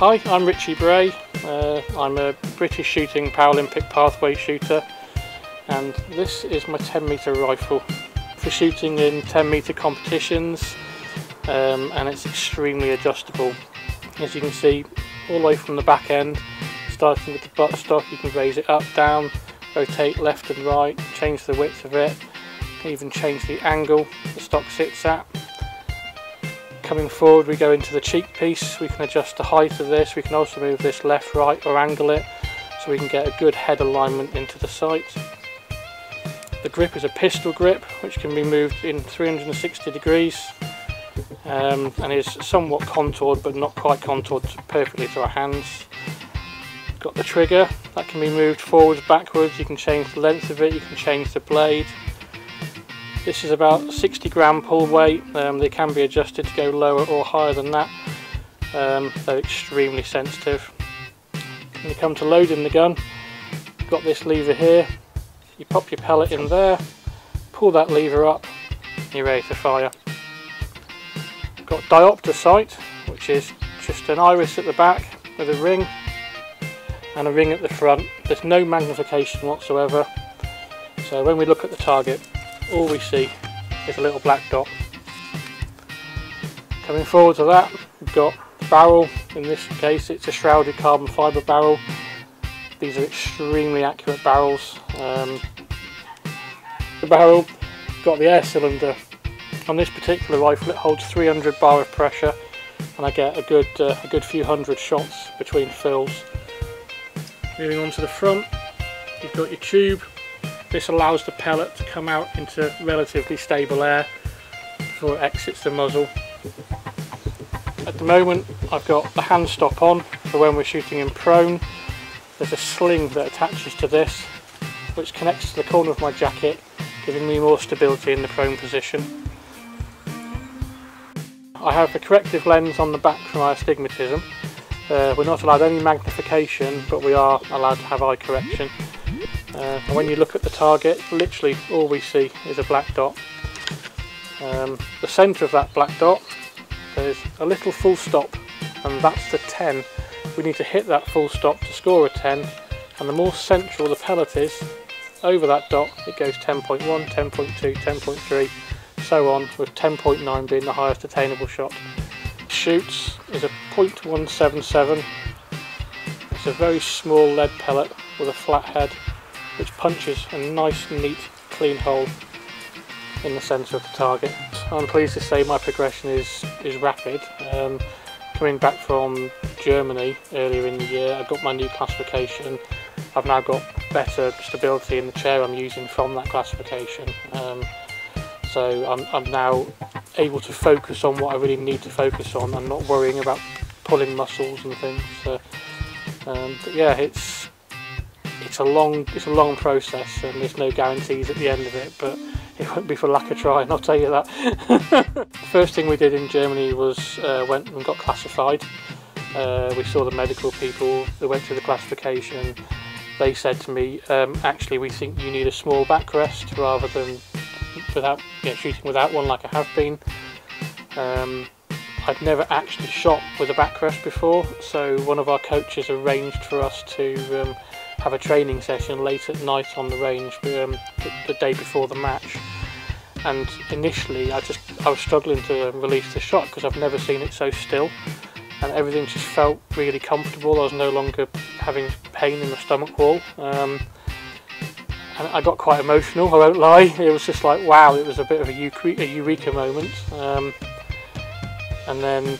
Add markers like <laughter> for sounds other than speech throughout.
Hi, I'm Richie Bray. Uh, I'm a British shooting Paralympic pathway shooter and this is my 10 metre rifle for shooting in 10 metre competitions um, and it's extremely adjustable. As you can see all the way from the back end starting with the buttstock you can raise it up, down, rotate left and right, change the width of it, even change the angle the stock sits at coming forward we go into the cheek piece. We can adjust the height of this. We can also move this left right or angle it so we can get a good head alignment into the sight the grip is a pistol grip which can be moved in 360 degrees um, and is somewhat contoured but not quite contoured perfectly to our hands. Got the trigger. That can be moved forwards backwards. You can change the length of it. You can change the blade this is about 60 gram pull weight, um, they can be adjusted to go lower or higher than that. Um, they're extremely sensitive. When you come to loading the gun, you've got this lever here, you pop your pellet in there, pull that lever up, you're ready to fire. Got diopter sight, which is just an iris at the back with a ring and a ring at the front. There's no magnification whatsoever. So when we look at the target, all we see is a little black dot. Coming forward to that, we've got the barrel. In this case, it's a shrouded carbon fibre barrel. These are extremely accurate barrels. Um, the barrel got the air cylinder. On this particular rifle, it holds 300 bar of pressure, and I get a good uh, a good few hundred shots between fills. Moving on to the front, you've got your tube this allows the pellet to come out into relatively stable air before it exits the muzzle. At the moment I've got the hand stop on for when we're shooting in prone. There's a sling that attaches to this which connects to the corner of my jacket giving me more stability in the prone position. I have a corrective lens on the back for my astigmatism. Uh, we're not allowed any magnification but we are allowed to have eye correction. Uh, and when you look at the target, literally all we see is a black dot. Um, the centre of that black dot, there's a little full stop, and that's the 10. We need to hit that full stop to score a 10, and the more central the pellet is, over that dot, it goes 10.1, 10.2, 10.3, so on, with 10.9 being the highest attainable shot. Shoots is a .177. It's a very small lead pellet with a flat head which punches a nice neat clean hole in the centre of the target. I'm pleased to say my progression is, is rapid. Um, coming back from Germany earlier in the year I got my new classification. I've now got better stability in the chair I'm using from that classification. Um, so I'm, I'm now able to focus on what I really need to focus on and not worrying about pulling muscles and things. So, um, but yeah, it's it's a long it's a long process and there's no guarantees at the end of it but it won't be for lack of trying I'll tell you that. <laughs> First thing we did in Germany was uh, went and got classified. Uh, we saw the medical people that went through the classification. They said to me um, actually we think you need a small backrest rather than without you know, shooting without one like I have been. Um, I'd never actually shot with a backrest before so one of our coaches arranged for us to um, have a training session late at night on the range um, the, the, day before the match. And initially I just I was struggling to release the shot because I've never seen it so still. And everything just felt really comfortable. I was no longer having pain in the stomach wall. Um, and I got quite emotional I won't lie. It was just like wow it was a bit of a, a eureka moment. Um, and then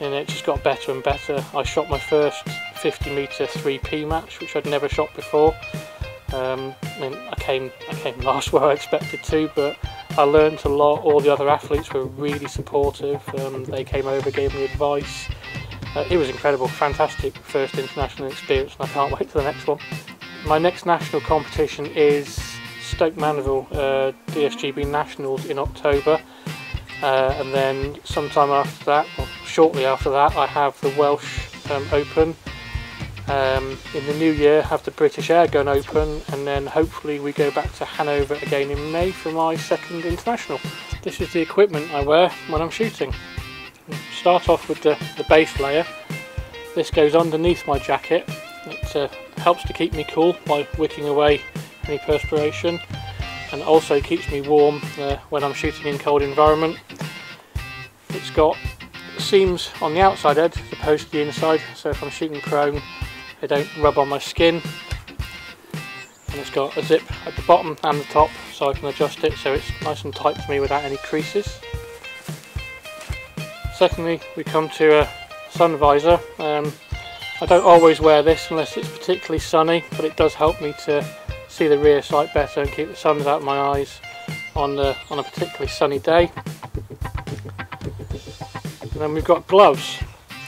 and it just got better and better. I shot my first 50 metre 3p match which I'd never shot before. Um, I, mean, I came I came last <laughs> where I expected to but I learned a lot. All the other athletes were really supportive. Um, they came over gave me advice. Uh, it was incredible. Fantastic first international experience and I can't <laughs> wait for the next one. My next national competition is Stoke Mandeville uh, DSGB Nationals in October. Uh, and then sometime after that, or shortly after that, I have the Welsh um, Open um, in the new year have the British Air Gun Open and then hopefully we go back to Hanover again in May for my second international. This is the equipment I wear when I'm shooting. Start off with the, the base layer. This goes underneath my jacket. It uh, helps to keep me cool by wicking away any perspiration and also keeps me warm uh, when I'm shooting in cold environment. It's got seams on the outside edge as opposed to the inside so if I'm shooting prone they don't rub on my skin and it's got a zip at the bottom and the top so I can adjust it so it's nice and tight for me without any creases. Secondly we come to a sun visor. Um, I don't always wear this unless it's particularly sunny but it does help me to see the rear sight better and keep the suns out of my eyes on, the, on a particularly sunny day. And then we've got gloves.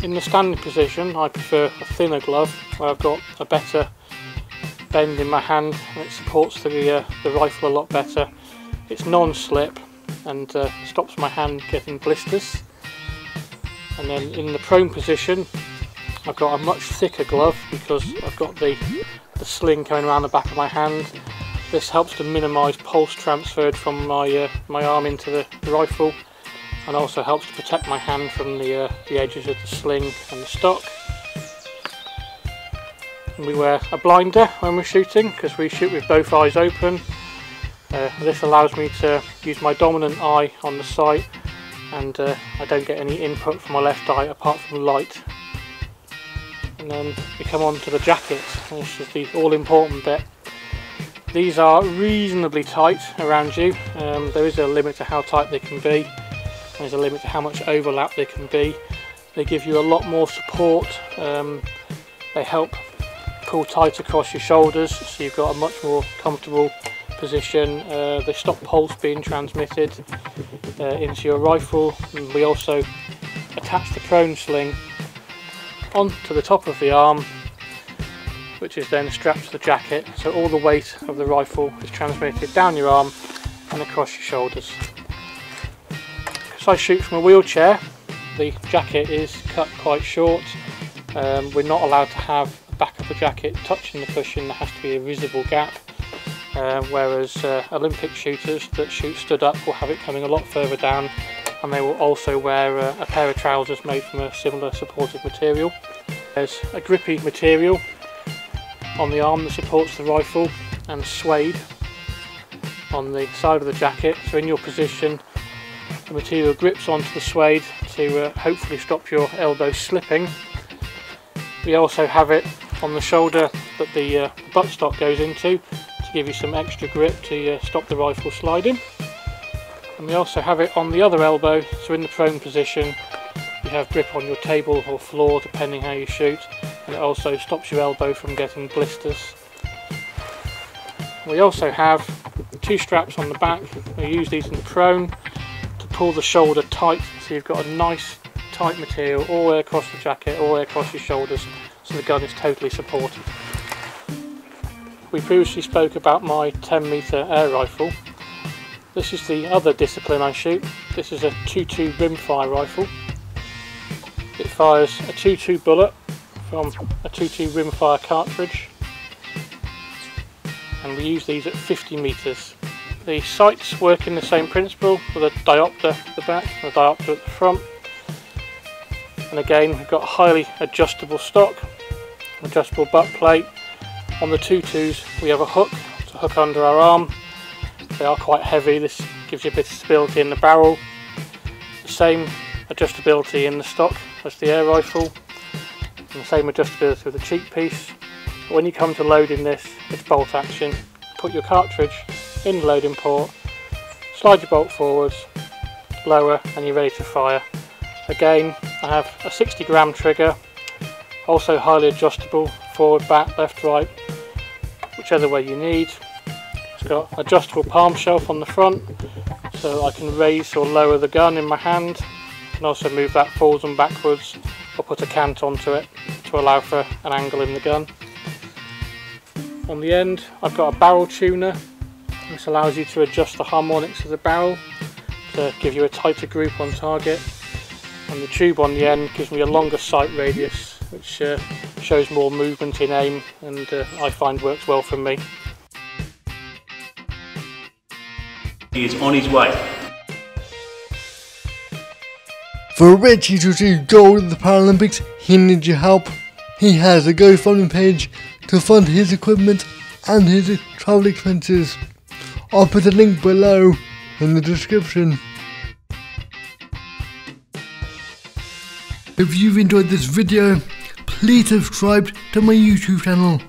In the standing position I prefer a thinner glove where I've got a better bend in my hand and it supports the, uh, the rifle a lot better. It's non-slip and uh, stops my hand getting blisters. And then in the prone position I've got a much thicker glove because I've got the, the sling coming around the back of my hand. This helps to minimise pulse transferred from my, uh, my arm into the rifle and also helps to protect my hand from the, uh, the edges of the sling and the stock. And we wear a blinder when we're shooting because we shoot with both eyes open. Uh, this allows me to use my dominant eye on the sight and uh, I don't get any input from my left eye apart from light. And then we come on to the jacket, this is the all important bit. These are reasonably tight around you, um, there is a limit to how tight they can be, there's a limit to how much overlap they can be. They give you a lot more support, um, they help pull tight across your shoulders so you've got a much more comfortable position. Uh, they stop pulse being transmitted uh, into your rifle and we also attach the prone sling onto the top of the arm which is then strapped to the jacket so all the weight of the rifle is transmitted down your arm and across your shoulders. I shoot from a wheelchair the jacket is cut quite short. Um, we're not allowed to have the back of the jacket touching the cushion. There has to be a visible gap. Uh, whereas uh, Olympic shooters that shoot stood up will have it coming a lot further down and they will also wear uh, a pair of trousers made from a similar supportive material. There's a grippy material on the arm that supports the rifle and suede on the side of the jacket. So in your position the material grips onto the suede to uh, hopefully stop your elbow slipping. We also have it on the shoulder that the uh, buttstock goes into to give you some extra grip to uh, stop the rifle sliding and we also have it on the other elbow so in the prone position you have grip on your table or floor depending how you shoot and it also stops your elbow from getting blisters. We also have two straps on the back, we use these in the prone pull the shoulder tight so you've got a nice tight material all the way across the jacket, all the way across your shoulders so the gun is totally supported. We previously spoke about my 10 metre air rifle this is the other discipline I shoot. This is a 2.2 rimfire rifle. It fires a 2.2 bullet from a 2.2 rimfire cartridge and we use these at 50 metres. The sights work in the same principle with a diopter at the back and a diopter at the front and again we've got highly adjustable stock, adjustable butt plate. On the 2.2s we have a hook to hook under our arm they are quite heavy, this gives you a bit of stability in the barrel. The same adjustability in the stock as the air rifle, and the same adjustability with the cheek piece. But when you come to loading this, it's bolt action. Put your cartridge in the loading port, slide your bolt forwards, lower and you're ready to fire. Again, I have a 60 gram trigger, also highly adjustable, forward, back, left, right, whichever way you need. It's got adjustable palm shelf on the front so I can raise or lower the gun in my hand. I can also move that forwards and backwards or put a cant onto it to allow for an angle in the gun. On the end I've got a barrel tuner. This allows you to adjust the harmonics of the barrel to give you a tighter group on target. And the tube on the end gives me a longer sight radius which uh, shows more movement in aim and uh, I find works well for me. He is on his way. For Richie to achieve gold at the Paralympics, he needs your help. He has a GoFundMe page to fund his equipment and his travel expenses. I'll put a link below in the description. If you've enjoyed this video, please subscribe to my YouTube channel